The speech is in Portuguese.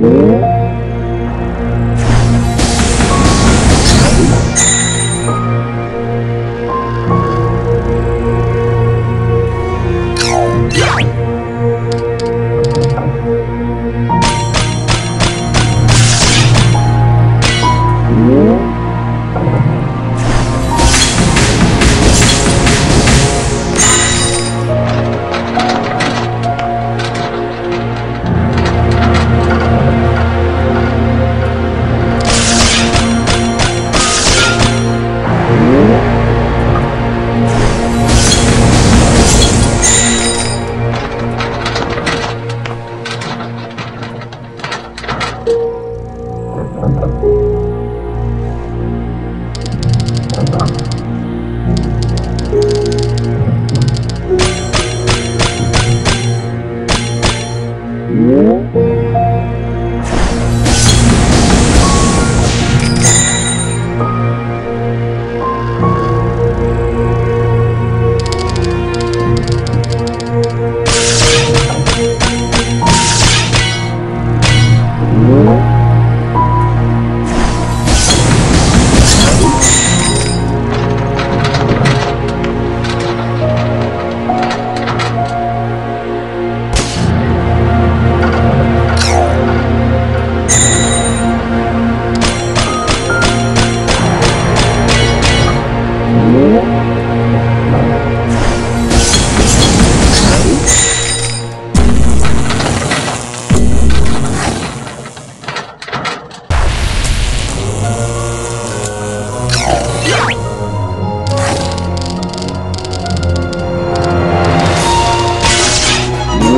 Yeah.